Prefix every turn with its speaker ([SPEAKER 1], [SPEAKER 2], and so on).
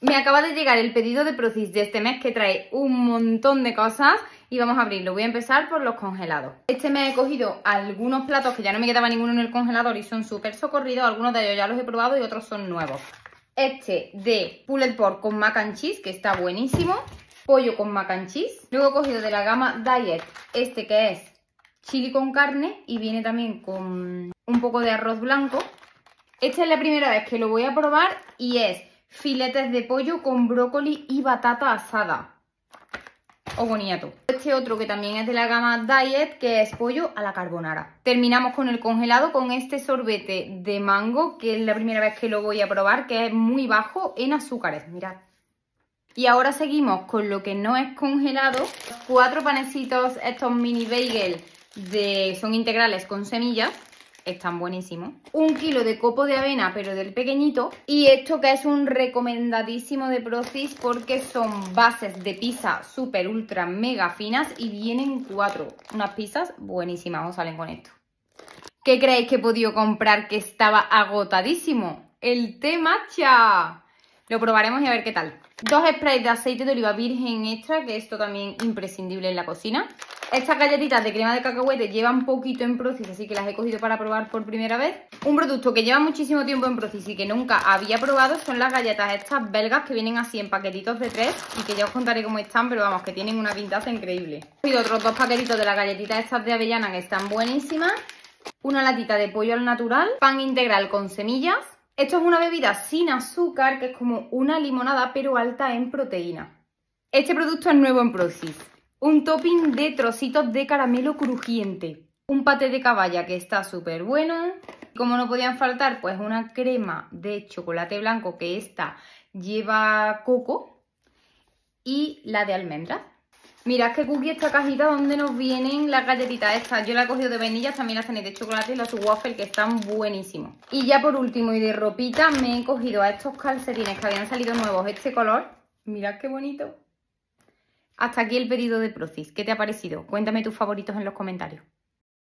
[SPEAKER 1] Me acaba de llegar el pedido de Procis de este mes que trae un montón de cosas y vamos a abrirlo. Voy a empezar por los congelados. Este mes he cogido algunos platos que ya no me quedaba ninguno en el congelador y son súper socorridos. Algunos de ellos ya los he probado y otros son nuevos. Este de pulled pork con mac and cheese, que está buenísimo. Pollo con mac and cheese. Luego he cogido de la gama Diet este que es chili con carne y viene también con un poco de arroz blanco. Esta es la primera vez que lo voy a probar y es filetes de pollo con brócoli y batata asada. O boniato. Este otro que también es de la gama Diet, que es pollo a la carbonara. Terminamos con el congelado con este sorbete de mango, que es la primera vez que lo voy a probar, que es muy bajo en azúcares. Mirad. Y ahora seguimos con lo que no es congelado. Cuatro panecitos, estos mini bagel, de, son integrales con semillas están buenísimos. Un kilo de copo de avena, pero del pequeñito. Y esto que es un recomendadísimo de Procis porque son bases de pizza súper, ultra, mega finas y vienen cuatro. Unas pizzas buenísimas os salen con esto. ¿Qué creéis que he podido comprar que estaba agotadísimo? El té matcha. Lo probaremos y a ver qué tal. Dos sprays de aceite de oliva virgen extra, que esto también imprescindible en la cocina. Estas galletitas de crema de cacahuete llevan poquito en Procis, así que las he cogido para probar por primera vez. Un producto que lleva muchísimo tiempo en Procis y que nunca había probado son las galletas estas belgas que vienen así en paquetitos de tres y que ya os contaré cómo están, pero vamos, que tienen una pintaza increíble. He cogido otros dos paquetitos de las galletitas estas de avellana que están buenísimas. Una latita de pollo al natural, pan integral con semillas. Esto es una bebida sin azúcar, que es como una limonada, pero alta en proteína. Este producto es nuevo en Procis un topping de trocitos de caramelo crujiente, un paté de caballa que está súper bueno, como no podían faltar, pues una crema de chocolate blanco que esta lleva coco y la de almendras. Mirad que cookie esta cajita donde nos vienen las galletitas estas. Yo la he cogido de vainillas, también las tenéis de chocolate y los waffle que están buenísimos. Y ya por último y de ropita me he cogido a estos calcetines que habían salido nuevos este color. Mirad qué bonito. Hasta aquí el pedido de Procis. ¿Qué te ha parecido? Cuéntame tus favoritos en los comentarios.